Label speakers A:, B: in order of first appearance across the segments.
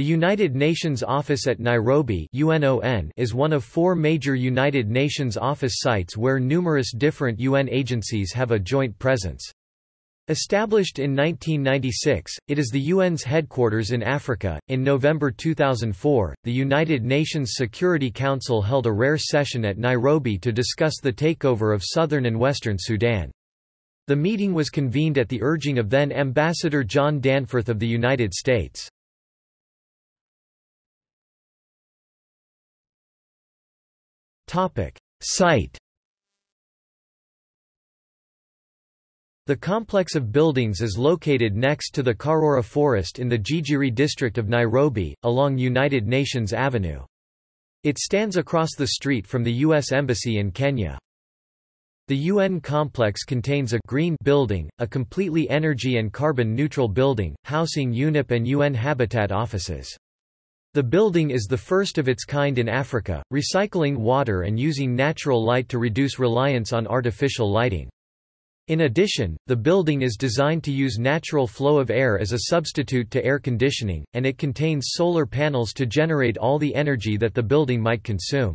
A: The United Nations Office at Nairobi UNON is one of four major United Nations office sites where numerous different UN agencies have a joint presence. Established in 1996, it is the UN's headquarters in Africa. In November 2004, the United Nations Security Council held a rare session at Nairobi to discuss the takeover of southern and western Sudan. The meeting was convened at the urging of then Ambassador John Danforth of the United States. Topic: Site. The complex of buildings is located next to the Karura Forest in the Gigiri district of Nairobi, along United Nations Avenue. It stands across the street from the U.S. Embassy in Kenya. The UN complex contains a green building, a completely energy and carbon neutral building, housing UNEP and UN Habitat offices. The building is the first of its kind in Africa, recycling water and using natural light to reduce reliance on artificial lighting. In addition, the building is designed to use natural flow of air as a substitute to air conditioning, and it contains solar panels to generate all the energy that the building might consume.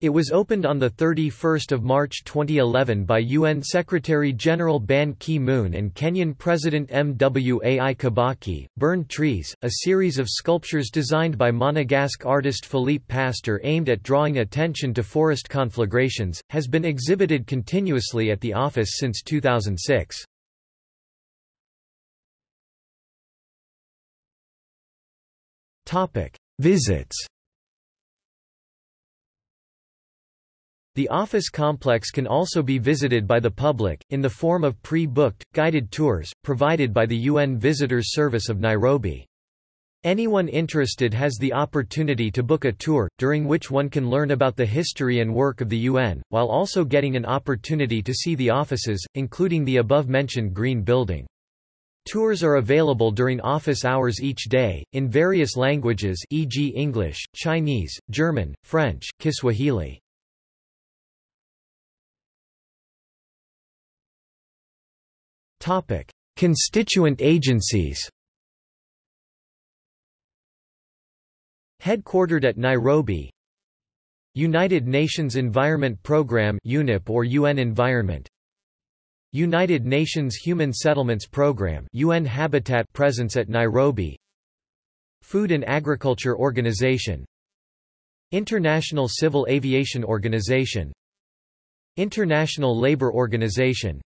A: It was opened on 31 March 2011 by UN Secretary-General Ban Ki-moon and Kenyan President Mwai Kibaki. Burned Trees, a series of sculptures designed by Monegasque artist Philippe Pastor aimed at drawing attention to forest conflagrations, has been exhibited continuously at the office since 2006. Visits The office complex can also be visited by the public, in the form of pre-booked, guided tours, provided by the UN Visitors Service of Nairobi. Anyone interested has the opportunity to book a tour, during which one can learn about the history and work of the UN, while also getting an opportunity to see the offices, including the above-mentioned Green Building. Tours are available during office hours each day, in various languages e.g. English, Chinese, German, French, Kiswahili. Constituent agencies. Headquartered at Nairobi. United Nations Environment Programme (UNEP or UN Environment). United Nations Human Settlements Programme (UN Habitat) presence at Nairobi. Food and Agriculture Organization. International Civil Aviation Organization. International Labour Organization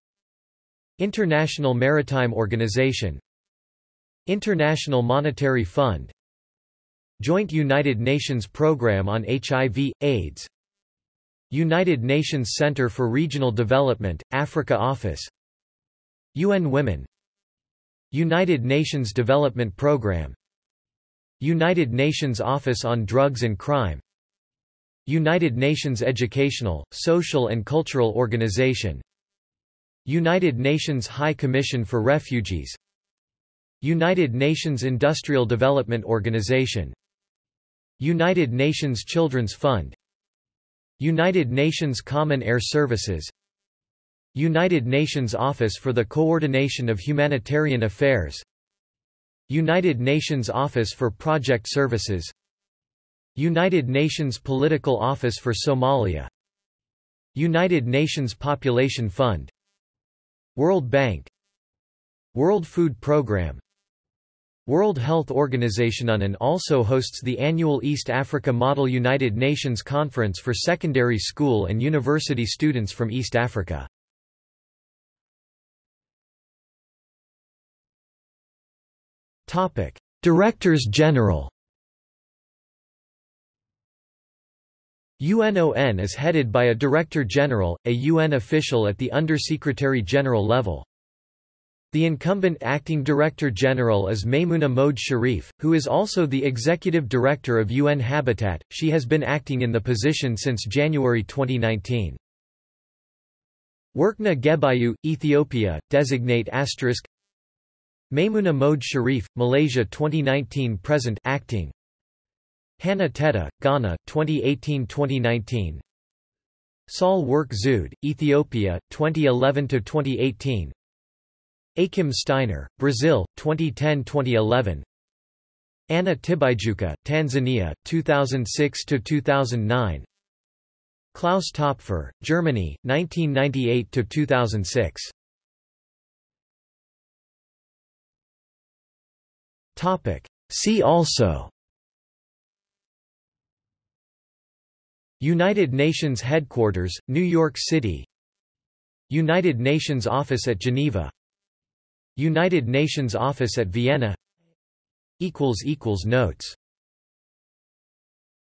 A: International Maritime Organization International Monetary Fund Joint United Nations Programme on HIV, AIDS United Nations Center for Regional Development, Africa Office UN Women United Nations Development Programme United Nations Office on Drugs and Crime United Nations Educational, Social and Cultural Organization United Nations High Commission for Refugees United Nations Industrial Development Organization United Nations Children's Fund United Nations Common Air Services United Nations Office for the Coordination of Humanitarian Affairs United Nations Office for Project Services United Nations Political Office for Somalia United Nations Population Fund World Bank World Food Programme World Health Organization UNON also hosts the annual East Africa Model United Nations Conference for secondary school and university students from East Africa. Directors General UNON is headed by a Director General, a UN official at the Undersecretary General level. The incumbent acting Director General is Maimunah Mohd Sharif, who is also the Executive Director of UN Habitat. She has been acting in the position since January 2019. Workneh Gebeyehu, Ethiopia, designate asterisk Maimunah Mohd Sharif, Malaysia 2019-present acting Hanna Tetteh, Ghana, 2018-2019 Sahle-Work Zewde, Ethiopia, 2011–2018 Achim Steiner, Brazil, 2010–2011 Anna Tibaijuka, Tanzania, 2006–2009 Klaus Topfer, Germany, 1998–2006 See also United Nations Headquarters, New York City. United Nations Office at Geneva. United Nations Office at Vienna. Notes